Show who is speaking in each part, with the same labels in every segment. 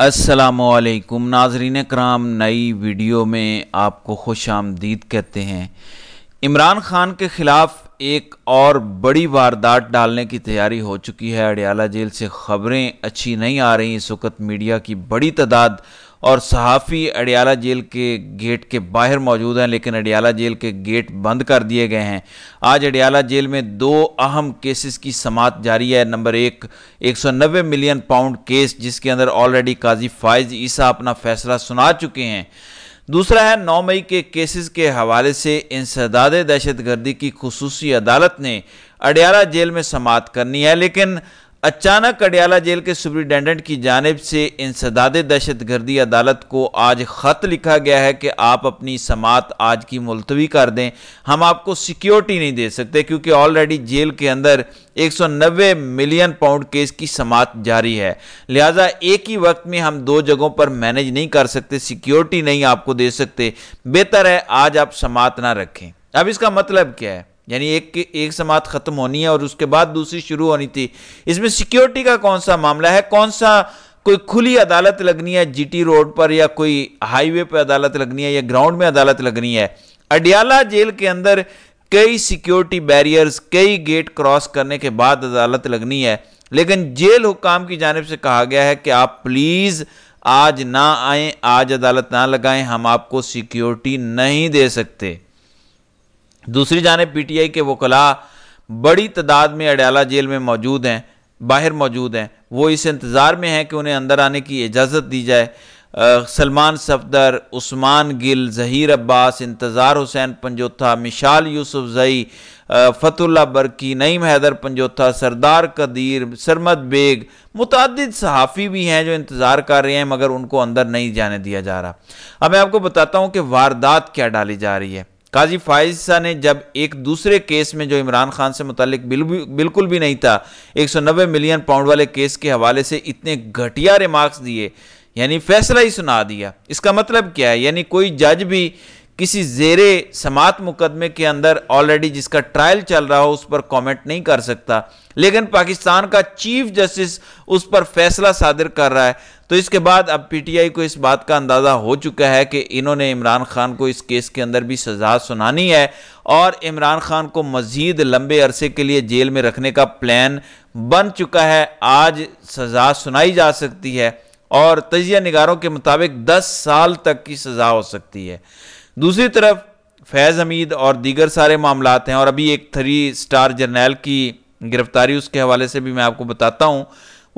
Speaker 1: السلام علیکم ناظرین کرام، نئی ویڈیو میں آپ کو خوش آمدید کہتے ہیں۔ عمران خان کے خلاف ایک اور بڑی واردات ڈالنے کی تیاری ہو چکی ہے۔ اڈیالہ جیل سے خبریں اچھی نہیں آ رہی۔ اس وقت میڈیا کی بڑی تعداد اور صحافی اڈیالہ جیل کے گیٹ کے باہر موجود ہیں، لیکن اڈیالہ جیل کے گیٹ بند کر دیے گئے ہیں۔ آج اڈیالہ جیل میں دو اہم کیسز کی سماعت جاری ہے۔ نمبر ایک ایک سو نوے ملین پاؤنڈ کیس، جس کے اندر آلریڈی قاضی فائز عیسیٰ اپنا فیصلہ سنا چکے ہیں۔ دوسرا ہے، نو مئی کے کیسز کے حوالے سے انسداد دہشت گردی کی خصوصی عدالت نے اڈیالہ جیل میں سماعت کرنی ہے، لیکن اچانک اڈیالہ جیل کے سپریڈنڈنٹ کی جانب سے انسداد دہشت گردی عدالت کو آج خط لکھا گیا ہے کہ آپ اپنی سماعت آج کی ملتوی کر دیں۔ ہم آپ کو سیکیورٹی نہیں دے سکتے کیونکہ آلریڈی جیل کے اندر ایک سو نوے ملین پاؤنڈ کیس کی سماعت جاری ہے۔ لہٰذا ایک ہی وقت میں ہم دو جگہوں پر مینج نہیں کر سکتے، سیکیورٹی نہیں آپ کو دے سکتے۔ بہتر ہے آج آپ سماعت نہ رکھیں۔ اب اس کا مطلب کیا ہے؟ یعنی ایک ایک سماعت ختم ہونی ہے اور اس کے بعد دوسری شروع ہونی تھی۔ اس میں سیکیورٹی کا کون سا معاملہ ہے؟ کون سا کوئی کھلی عدالت لگنی ہے؟ جی ٹی روڈ پر یا کوئی ہائی وے پہ عدالت لگنی ہے یا گراؤنڈ میں عدالت لگنی ہے؟ اڈیالہ جیل کے اندر کئی سیکیورٹی بیریئرز کئی گیٹ کراس کرنے کے بعد عدالت لگنی ہے۔ لیکن جیل حکام کی جانب سے کہا گیا ہے کہ آپ پلیز آج نہ آئیں، آج عدالت نہ لگائیں، ہم آپ کو سیکیورٹی نہیں دے سکتے۔ دوسری جانب پی ٹی آئی کے وکلا بڑی تعداد میں اڈیالہ جیل میں موجود ہیں، باہر موجود ہیں۔ وہ اس انتظار میں ہیں کہ انہیں اندر آنے کی اجازت دی جائے۔ سلمان صفدر، عثمان گل، ظہیر عباس، انتظار حسین پنجوتھا، مشال یوسف زئی فتح اللہ برکی نعیم حیدر پنجوتھا، سردار قدیر، سرمد بیگ، متعدد صحافی بھی ہیں جو انتظار کر رہے ہیں، مگر ان کو اندر نہیں جانے دیا جا رہا۔ اب میں آپ کو بتاتا ہوں کہ واردات کیا ڈالی جا رہی ہے۔ قاضی فائزہ نے جب ایک دوسرے کیس میں جو عمران خان سے متعلق بالکل بھی نہیں تھا، ایک سو نوے ملین پاؤنڈ والے کیس کے حوالے سے اتنے گھٹیا ریمارکس دیے یعنی فیصلہ ہی سنا دیا۔ اس کا مطلب کیا ہے؟ یعنی کوئی جج بھی کسی زیر سماعت مقدمے کے اندر آلریڈی جس کا ٹرائل چل رہا ہو اس پر کومنٹ نہیں کر سکتا۔ لیکن پاکستان کا چیف جسٹس اس پر فیصلہ صادر کر رہا ہے۔ تو اس کے بعد اب پی ٹی آئی کو اس بات کا اندازہ ہو چکا ہے کہ انہوں نے عمران خان کو اس کیس کے اندر بھی سزا سنانی ہے اور عمران خان کو مزید لمبے عرصے کے لیے جیل میں رکھنے کا پلان بن چکا ہے۔ آج سزا سنائی جا سکتی ہے اور تجزیہ نگاروں کے مطابق دس سال تک کی سزا ہو سکتی ہے۔ دوسری طرف فیض حمید اور دیگر سارے معاملات ہیں اور ابھی ایک تھری سٹار جرنیل کی گرفتاری اس کے حوالے سے بھی میں آپ کو بتاتا ہوں۔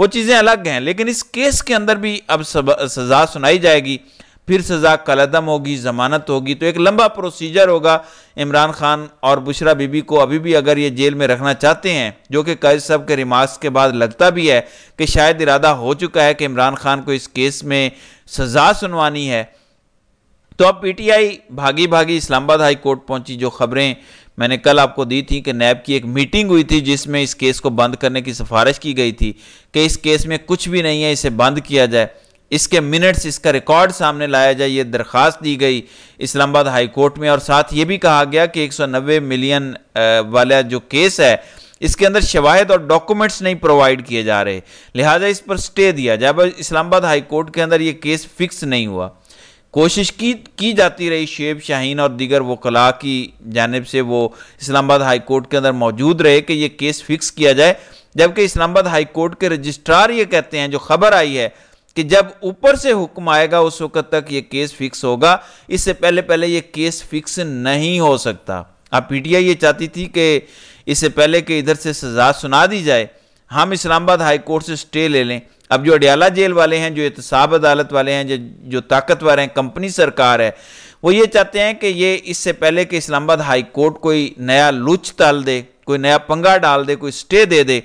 Speaker 1: وہ چیزیں الگ ہیں، لیکن اس کیس کے اندر بھی اب سزا سنائی جائے گی۔ پھر سزا کلعدم ہوگی، ضمانت ہوگی، تو ایک لمبا پروسیجر ہوگا۔ عمران خان اور بشرا بی بی کو ابھی بھی اگر یہ جیل میں رکھنا چاہتے ہیں، جو کہ قائد صاحب کے ریمارکس کے بعد لگتا بھی ہے کہ شاید ارادہ ہو چکا ہے کہ عمران خان کو اس کیس میں سزا سنوانی ہے۔ تو اب پی ٹی آئی بھاگی بھاگی اسلام آباد ہائی کورٹ پہنچی، جو خبریں میں نے کل آپ کو دی تھی کہ نیب کی ایک میٹنگ ہوئی تھی جس میں اس کیس کو بند کرنے کی سفارش کی گئی تھی کہ اس کیس میں کچھ بھی نہیں ہے، اسے بند کیا جائے۔ اس کے منٹس اس کا ریکارڈ سامنے لایا جائے، یہ درخواست دی گئی اسلام آباد ہائی کورٹ میں۔ اور ساتھ یہ بھی کہا گیا کہ ایک سو نوے ملین والا جو کیس ہے، اس کے اندر شواہد اور ڈاکومنٹس نہیں پرووائڈ کیے جا رہے۔ لہٰذا اس پر سٹے دیا جائے۔ اسلام آباد ہائی کورٹ کے اندر یہ کیس فکس نہیں ہوا۔ کوشش کی کی جاتی رہی شیب شاہین اور دیگر وکلاء کی جانب سے وہ اسلام آباد ہائی کورٹ کے اندر موجود رہے کہ یہ کیس فکس کیا جائے، جبکہ اسلام آباد ہائی کورٹ کے رجسٹرار یہ کہتے ہیں، جو خبر آئی ہے کہ جب اوپر سے حکم آئے گا اس وقت تک یہ کیس فکس ہوگا، اس سے پہلے پہلے یہ کیس فکس نہیں ہو سکتا۔ اب پی ٹی آئی یہ چاہتی تھی کہ اس سے پہلے کہ ادھر سے سزا سنا دی جائے، ہم اسلام آباد ہائی کورٹ سے سٹے لے لیں۔ اب جو اڈیالہ جیل والے ہیں، جو احتساب عدالت والے ہیں، جو طاقتور ہیں، کمپنی سرکار ہے، وہ یہ چاہتے ہیں کہ یہ اس سے پہلے کہ اسلام آباد ہائی کورٹ کوئی نیا لچ تال دے، کوئی نیا پنگا ڈال دے، کوئی سٹے دے دے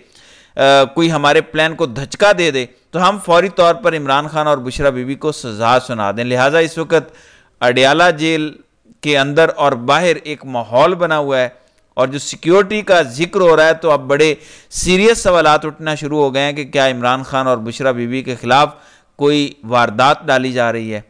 Speaker 1: کوئی ہمارے پلان کو دھچکا دے دے، تو ہم فوری طور پر عمران خان اور بشرا بی بی کو سزا سنا دیں۔ لہٰذا اس وقت اڈیالہ جیل کے اندر اور باہر ایک ماحول بنا ہوا ہے۔ اور جو سیکیورٹی کا ذکر ہو رہا ہے تو اب بڑے سیریس سوالات اٹھنا شروع ہو گئے ہیں کہ کیا عمران خان اور بشرا بی بی کے خلاف کوئی واردات ڈالی جا رہی ہے۔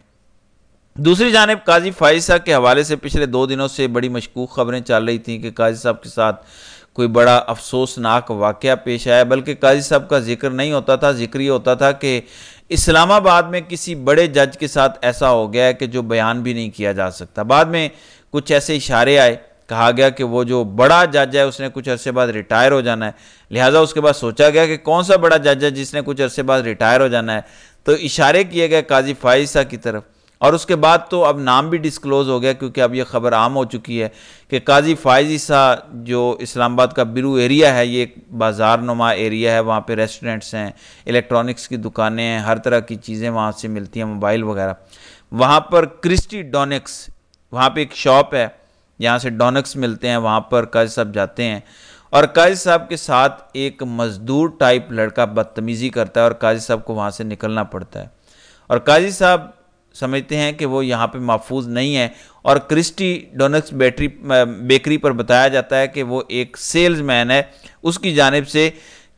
Speaker 1: دوسری جانب قاضی فائز صاحب کے حوالے سے پچھلے دو دنوں سے بڑی مشکوک خبریں چل رہی تھیں کہ قاضی صاحب کے ساتھ کوئی بڑا افسوسناک واقعہ پیش آیا، بلکہ قاضی صاحب کا ذکر نہیں ہوتا تھا، ذکر یہ ہوتا تھا کہ اسلام آباد میں کسی بڑے جج کے ساتھ ایسا ہو گیا ہے کہ جو بیان بھی نہیں کیا جا سکتا۔ بعد میں کچھ ایسے اشارے آئے کہا گیا کہ وہ جو بڑا جج ہے، اس نے کچھ عرصے بعد ریٹائر ہو جانا ہے۔ لہٰذا اس کے بعد سوچا گیا کہ کون سا بڑا جج ہے جس نے کچھ عرصے بعد ریٹائر ہو جانا ہے۔ تو اشارے کیے گئے قاضی فائزہ کی طرف۔ اور اس کے بعد تو اب نام بھی ڈسکلوز ہو گیا کیونکہ اب یہ خبر عام ہو چکی ہے کہ قاضی فائز عیسیٰ جو اسلام آباد کا برو ایریا ہے، یہ ایک بازار نما ایریا ہے۔ وہاں پہ ریسٹورنٹس ہیں الیکٹرانکس کی دکانیں ہیں، ہر طرح کی چیزیں وہاں سے ملتی ہیں موبائل وغیرہ۔ وہاں پر کرسٹی ڈونکس، وہاں پہ ایک شاپ ہے۔ جہاں سے ڈونکس ملتے ہیں، وہاں پر قاضی صاحب جاتے ہیں۔ اور قاضی صاحب کے ساتھ ایک مزدور ٹائپ لڑکا بدتمیزی کرتا ہے اور قاضی صاحب کو وہاں سے نکلنا پڑتا ہے۔ اور قاضی صاحب سمجھتے ہیں کہ وہ یہاں پہ محفوظ نہیں ہے۔ اور کرسٹی ڈونکس بیٹری، بیکری پر بتایا جاتا ہے کہ وہ ایک سیلز مین ہے۔ اس کی جانب سے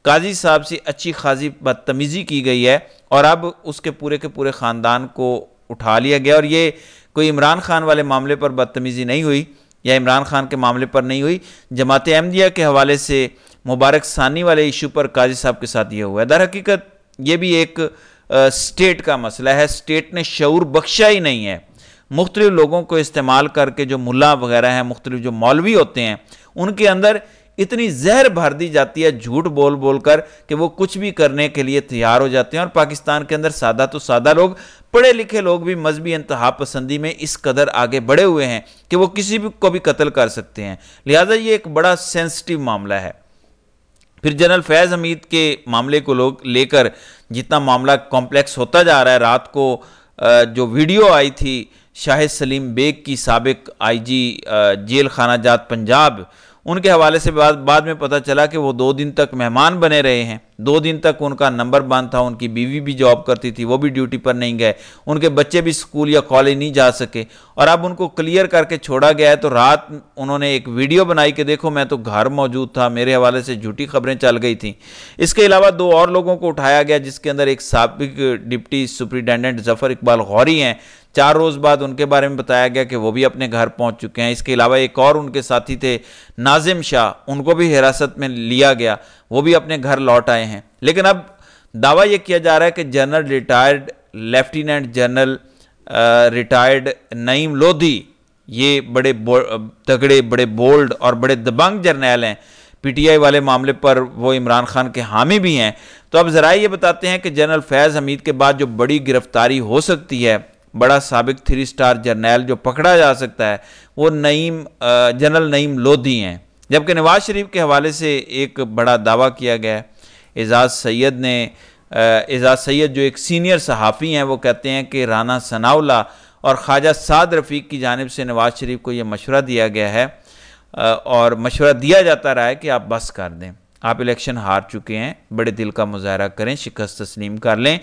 Speaker 1: قاضی صاحب سے اچھی خاصی بدتمیزی کی گئی ہے اور اب اس کے پورے کے پورے خاندان کو اٹھا لیا گیا۔ اور یہ کوئی عمران خان والے معاملے پر بدتمیزی نہیں ہوئی۔ یا عمران خان کے معاملے پر نہیں ہوئی۔ جماعت احمدیہ کے حوالے سے مبارک ثانی والے ایشو پر قاضی صاحب کے ساتھ یہ ہوا۔ ہے در حقیقت یہ بھی ایک سٹیٹ کا مسئلہ ہے۔ سٹیٹ نے شعور بخشا ہی نہیں ہے۔ مختلف لوگوں کو استعمال کر کے جو ملا وغیرہ ہیں، مختلف جو مولوی ہوتے ہیں، ان کے اندر اتنی زہر بھر دی جاتی ہے جھوٹ بول بول کر کہ وہ کچھ بھی کرنے کے لیے تیار ہو جاتے ہیں اور پاکستان کے اندر سادہ تو سادہ لوگ، پڑھے لکھے لوگ بھی مذہبی انتہا پسندی میں اس قدر آگے بڑھے ہوئے ہیں کہ وہ کسی بھی کو بھی قتل کر سکتے ہیں۔ لہٰذا یہ ایک بڑا سینسٹیو معاملہ ہے۔ پھر جنرل فیض حمید کے معاملے کو لوگ لے کر جتنا معاملہ کمپلیکس ہوتا جا رہا ہے، رات کو جو ویڈیو آئی تھی شاہد سلیم بیگ کی سابق آئی جی جیل خانہ جات پنجاب ان کے حوالے سے بعد بعد میں پتہ چلا کہ وہ دو دن تک مہمان بنے رہے ہیں۔ دو دن تک ان کا نمبر بند تھا، ان کی بیوی بھی جاب کرتی تھی، وہ بھی ڈیوٹی پر نہیں گئے۔ ان کے بچے بھی سکول یا کالج نہیں جا سکے۔ اور اب ان کو کلیئر کر کے چھوڑا گیا ہے تو رات انہوں نے ایک ویڈیو بنائی کہ دیکھو میں تو گھر موجود تھا، میرے حوالے سے جھوٹی خبریں چل گئی تھیں۔ اس کے علاوہ دو اور لوگوں کو اٹھایا گیا جس کے اندر ایک سابق ڈپٹی سپریڈنڈنٹ ظفر اقبال غوری ہیں۔ چار روز بعد ان کے بارے میں بتایا گیا کہ وہ بھی اپنے گھر پہنچ چکے ہیں۔ اس کے علاوہ ایک اور ان کے ساتھی تھے، ناظم شاہ، ان کو بھی حراست میں لیا گیا۔ وہ بھی اپنے گھر لوٹ آئے ہیں۔ لیکن اب دعویٰ یہ کیا جا رہا ہے کہ general retired lieutenant general retired Naeem Lodhi, یہ بڑے تگڑے، بڑے بولڈ اور بڑے دبنگ جرنیل ہیں۔ پی ٹی آئی والے معاملے پر وہ عمران خان کے حامی بھی ہیں۔ تو اب ذرائع یہ بتاتے ہیں کہ جنرل فیض حمید کے بعد جو بڑی گرفتاری ہو سکتی ہے بڑا سابق تھری سٹار جرنیل جو پکڑا جا سکتا ہے، وہ نعیم جنرل نعیم لودھی ہیں۔ جبکہ نواز شریف کے حوالے سے ایک بڑا دعویٰ کیا گیا ہے۔ اعزاز سید نے اعزاز سید جو ایک سینئر صحافی ہیں، وہ کہتے ہیں کہ رانا ثناء اور خواجہ سعد رفیق کی جانب سے نواز شریف کو یہ مشورہ دیا گیا ہے اور مشورہ دیا جاتا رہا ہے کہ آپ بس کر دیں۔ آپ الیکشن ہار چکے ہیں، بڑے دل کا مظاہرہ کریں، شکست تسلیم کر لیں۔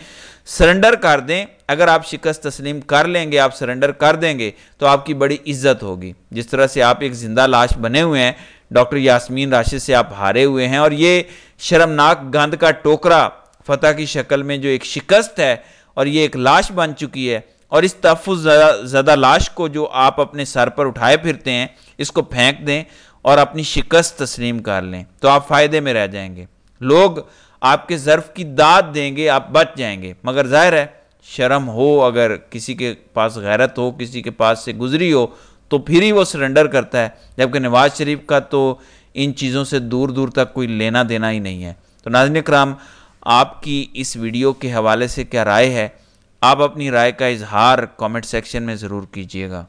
Speaker 1: سرنڈر کر دیں۔ اگر آپ شکست تسلیم کر لیں گے، آپ سرنڈر کر دیں گے، تو آپ کی بڑی عزت ہوگی۔ جس طرح سے آپ ایک زندہ لاش بنے ہوئے ہیں، ڈاکٹر یاسمین راشد سے آپ ہارے ہوئے ہیں، اور یہ شرمناک گند کا ٹوکرا فتح کی شکل میں جو ایک شکست ہے، اور یہ ایک لاش بن چکی ہے، اور اس تحفظ زدہ لاش کو جو آپ اپنے سر پر اٹھائے پھرتے ہیں، اس کو پھینک دیں۔ اور اپنی شکست تسلیم کر لیں تو آپ فائدے میں رہ جائیں گے۔ لوگ آپ کے ظرف کی داد دیں گے، آپ بچ جائیں گے۔ مگر ظاہر ہے، شرم ہو اگر کسی کے پاس غیرت ہو، کسی کے پاس سے گزری ہو، تو پھر ہی وہ سرنڈر کرتا ہے۔ جبکہ نواز شریف کا تو ان چیزوں سے دور دور تک کوئی لینا دینا ہی نہیں ہے۔ تو ناظرین کرام آپ کی اس ویڈیو کے حوالے سے کیا رائے ہے؟ آپ اپنی رائے کا اظہار کامنٹ سیکشن میں ضرور کیجیے گا۔